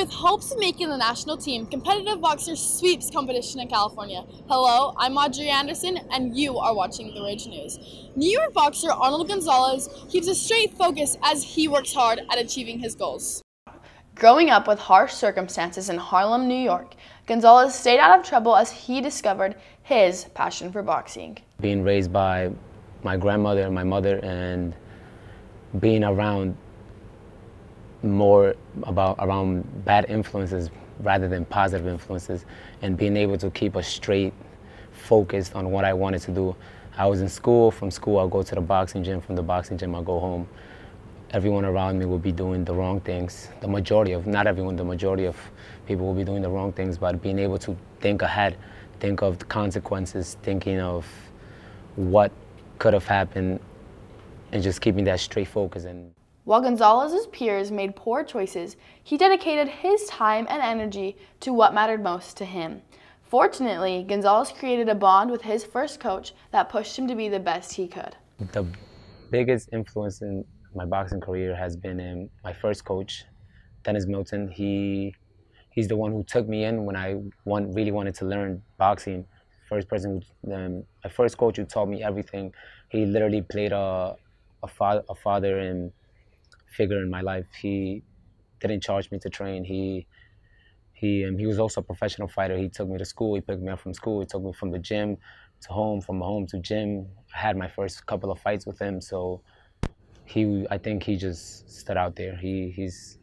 With hopes of making the national team, competitive boxer sweeps competition in California. Hello, I'm Audrey Anderson, and you are watching The Ridge News. New York boxer Arnold Gonzalez keeps a straight focus as he works hard at achieving his goals. Growing up with harsh circumstances in Harlem, New York, Gonzalez stayed out of trouble as he discovered his passion for boxing. Being raised by my grandmother and my mother and being around more about around bad influences rather than positive influences and being able to keep a straight focus on what I wanted to do. I was in school, from school I'll go to the boxing gym, from the boxing gym I'll go home. Everyone around me will be doing the wrong things. The majority of, not everyone, the majority of people will be doing the wrong things, but being able to think ahead, think of the consequences, thinking of what could have happened and just keeping that straight focus and while Gonzalez's peers made poor choices, he dedicated his time and energy to what mattered most to him. Fortunately, Gonzalez created a bond with his first coach that pushed him to be the best he could. The biggest influence in my boxing career has been in my first coach, Dennis Milton. He he's the one who took me in when I want, really wanted to learn boxing. First person, who, um, my first coach who taught me everything. He literally played a a, fa- a father and figure in my life. He didn't charge me to train. He he um, he was also a professional fighter. He took me to school. He picked me up from school. He took me from the gym to home, from home to gym. I had my first couple of fights with him. So he, I think he just stood out there. He he's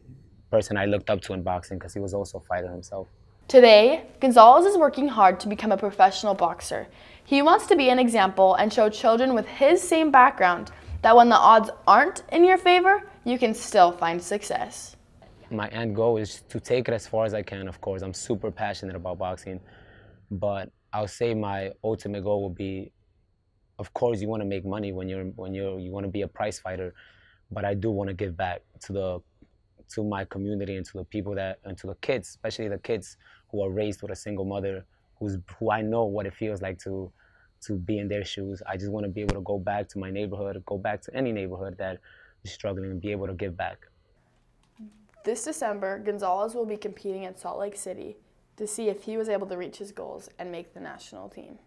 person I looked up to in boxing because he was also a fighter himself. Today, Gonzalez is working hard to become a professional boxer. He wants to be an example and show children with his same background that when the odds aren't in your favor, you can still find success. My end goal is to take it as far as I can, of course. I'm super passionate about boxing, but I'll say my ultimate goal will be of course you want to make money when you're when you're you want to be a prize fighter, but I do want to give back to the to my community and to the people that and to the kids, especially the kids who are raised with a single mother who's who I know what it feels like to to be in their shoes. I just want to be able to go back to my neighborhood, go back to any neighborhood that struggling and be able to give back. This December, Gonzalez will be competing at Salt Lake City to see if he was able to reach his goals and make the national team.